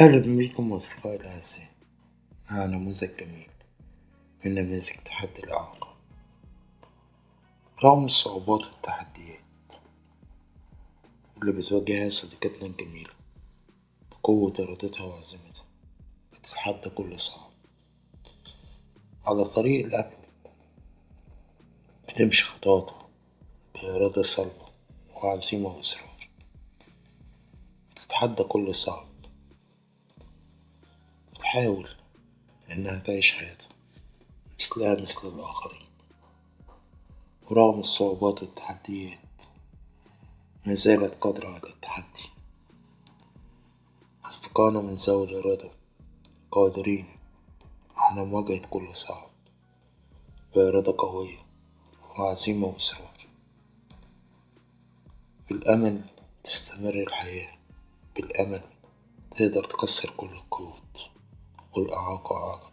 أهلا بكم أصدقائي الأعزاء مع نموذج جميل من نماذج تحدي الإعاقة رغم الصعوبات والتحديات اللي بتواجهها صديقتنا الجميلة بقوة إرادتها وعزيمتها بتتحدى كل صعب على طريق الأمل بتمشي خطواتها بإرادة صلبة وعزيمة وإصرار بتتحدى كل صعب بتحاول إنها تعيش حياتها. مثلها مثل الآخرين. ورغم الصعوبات والتحديات مازالت قادرة على التحدي. أصدقائنا من ذوي الإرادة قادرين على مواجهة كل صعب بإرادة قوية وعزيمة وإصرار. بالأمل تستمر الحياة بالأمل تقدر تكسر كل القيود. والإعاقة أعاقة